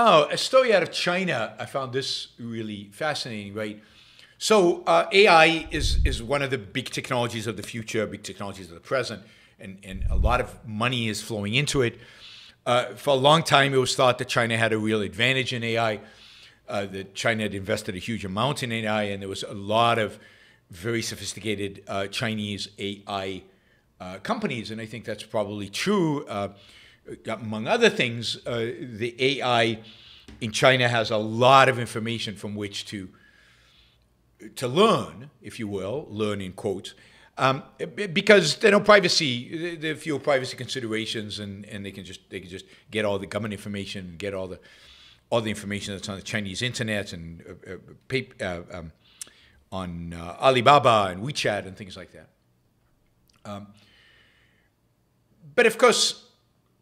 Oh, a story out of China. I found this really fascinating, right? So uh, AI is is one of the big technologies of the future, big technologies of the present, and and a lot of money is flowing into it. Uh, for a long time, it was thought that China had a real advantage in AI. Uh, that China had invested a huge amount in AI, and there was a lot of very sophisticated uh, Chinese AI uh, companies, and I think that's probably true. Uh, among other things, uh, the AI in China has a lot of information from which to to learn, if you will, learn in quotes, um, because they know privacy. There are few privacy considerations, and, and they can just they can just get all the government information, get all the all the information that's on the Chinese internet and uh, uh, uh, um, on uh, Alibaba and WeChat and things like that. Um, but of course,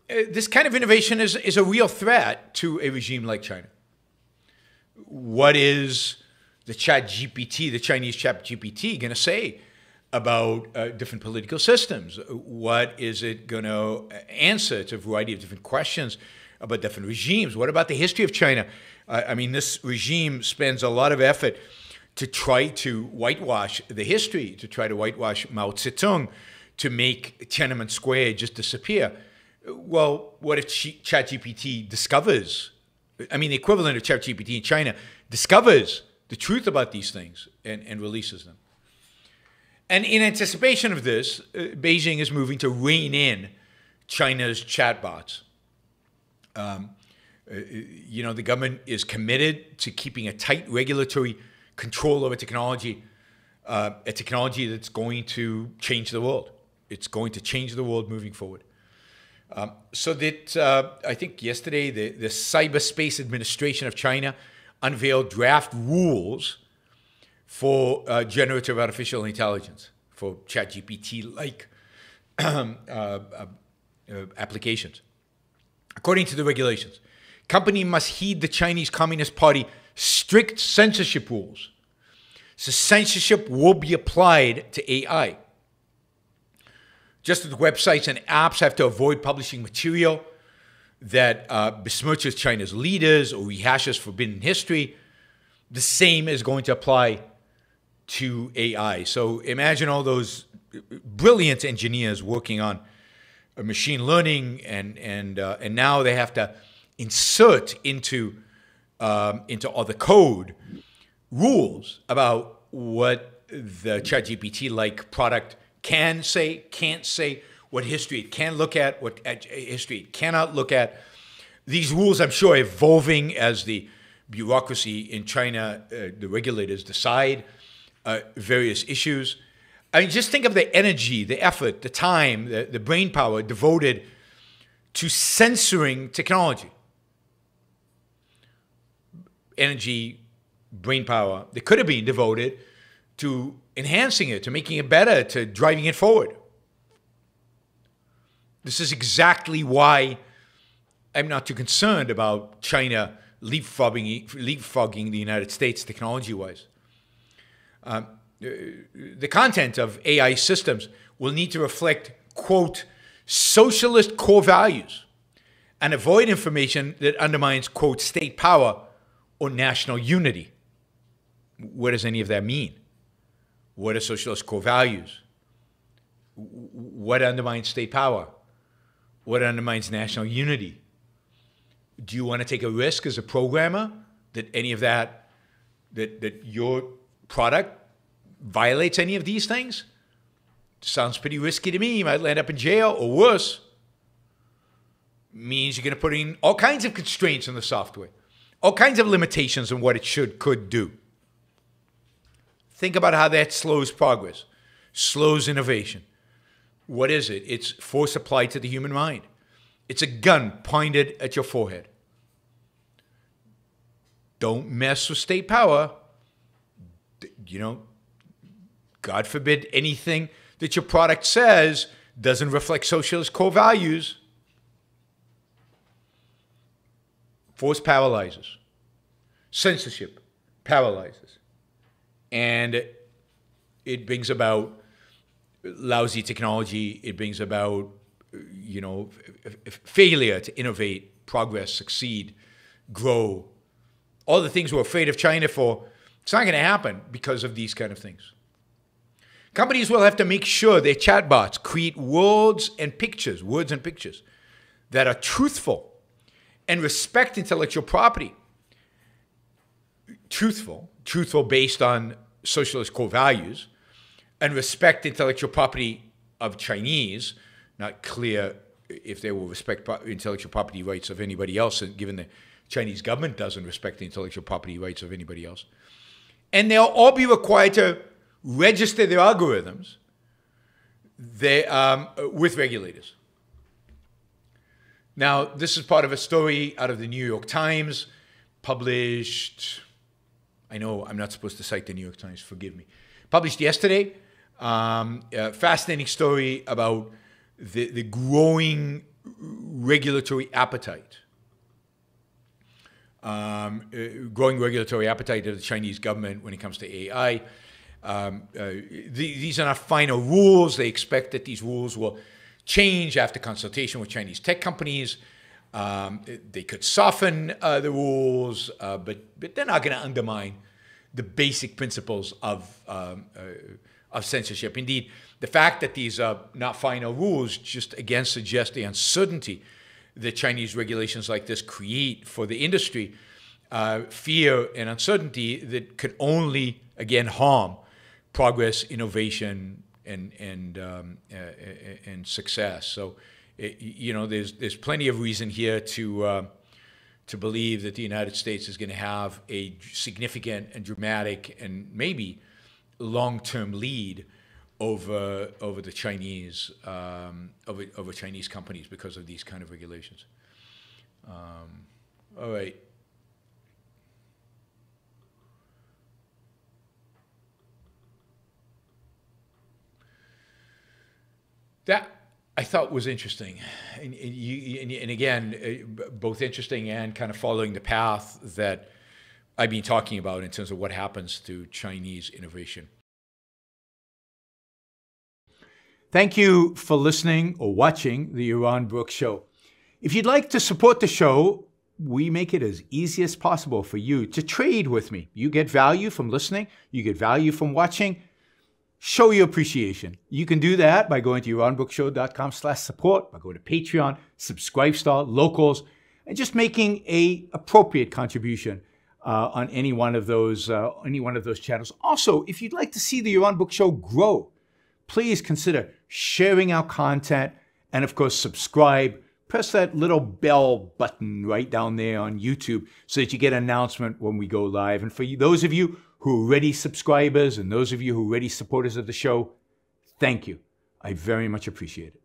this kind of innovation is, is a real threat to a regime like China. What is the Chat GPT, the Chinese Chat GPT, going to say about uh, different political systems? What is it going to answer to a variety of different questions about different regimes? What about the history of China? Uh, I mean, this regime spends a lot of effort to try to whitewash the history, to try to whitewash Mao Zedong, to make Tiananmen Square just disappear. Well, what if ChatGPT discovers, I mean, the equivalent of ChatGPT in China discovers the truth about these things and, and releases them? And in anticipation of this, uh, Beijing is moving to rein in China's chatbots. Um, uh, you know, the government is committed to keeping a tight regulatory control over technology, uh, a technology that's going to change the world. It's going to change the world moving forward. Um, so that uh, I think yesterday the, the Cyberspace Administration of China unveiled draft rules for uh, generative artificial intelligence for ChatGPT-like uh, uh, applications. According to the regulations, company must heed the Chinese Communist Party strict censorship rules. So censorship will be applied to AI. Just as websites and apps have to avoid publishing material that uh, besmirches China's leaders or rehashes forbidden history, the same is going to apply to AI. So imagine all those brilliant engineers working on machine learning, and and uh, and now they have to insert into um, into all the code rules about what the ChatGPT like product can say, can't say, what history it can look at, what history it cannot look at. These rules, I'm sure, are evolving as the bureaucracy in China, uh, the regulators decide uh, various issues. I mean, just think of the energy, the effort, the time, the, the brain power devoted to censoring technology. Energy, brain power that could have been devoted to enhancing it, to making it better, to driving it forward. This is exactly why I'm not too concerned about China leapfrogging, leapfrogging the United States technology wise. Um, the content of AI systems will need to reflect, quote, socialist core values and avoid information that undermines, quote, state power or national unity. What does any of that mean? What are socialist core values? What undermines state power? What undermines national unity? Do you want to take a risk as a programmer that any of that, that, that your product violates any of these things? Sounds pretty risky to me. You might land up in jail or worse. Means you're going to put in all kinds of constraints on the software, all kinds of limitations on what it should, could do. Think about how that slows progress, slows innovation. What is it? It's force applied to the human mind. It's a gun pointed at your forehead. Don't mess with state power. You know, God forbid anything that your product says doesn't reflect socialist core values. Force paralyzes. Censorship paralyzes and it brings about lousy technology. It brings about, you know, failure to innovate, progress, succeed, grow. All the things we're afraid of China for, it's not going to happen because of these kind of things. Companies will have to make sure their chatbots create words and pictures, words and pictures that are truthful and respect intellectual property. Truthful, truthful based on socialist core values, and respect intellectual property of Chinese, not clear if they will respect intellectual property rights of anybody else, given the Chinese government doesn't respect the intellectual property rights of anybody else. And they'll all be required to register their algorithms they, um, with regulators. Now, this is part of a story out of the New York Times, published. I know I'm not supposed to cite the New York Times, forgive me. Published yesterday. Um, fascinating story about the, the growing regulatory appetite. Um, uh, growing regulatory appetite of the Chinese government when it comes to AI. Um, uh, the, these are not final rules. They expect that these rules will change after consultation with Chinese tech companies. Um, they could soften uh, the rules, uh, but, but they're not going to undermine the basic principles of, um, uh, of censorship. Indeed, the fact that these are not final rules just again suggests the uncertainty that Chinese regulations like this create for the industry, uh, fear and uncertainty that could only, again, harm progress, innovation, and and um, uh, and success. So, it, you know, there's there's plenty of reason here to uh, to believe that the United States is going to have a significant and dramatic and maybe long-term lead over over the Chinese um, over over Chinese companies because of these kind of regulations. Um, all right. That I thought was interesting, and, and, you, and, and again, uh, both interesting and kind of following the path that I've been talking about in terms of what happens to Chinese innovation. Thank you for listening or watching the Yaron Brook Show. If you'd like to support the show, we make it as easy as possible for you to trade with me. You get value from listening, you get value from watching, show your appreciation. You can do that by going to yaronbrookshow.com slash support, by going to Patreon, Subscribestar, Locals, and just making a appropriate contribution uh, on any one of those uh, any one of those channels. Also, if you'd like to see the Yaron Brook Show grow, please consider sharing our content and of course subscribe. Press that little bell button right down there on YouTube so that you get an announcement when we go live. And for those of you who are already subscribers and those of you who are already supporters of the show, thank you. I very much appreciate it.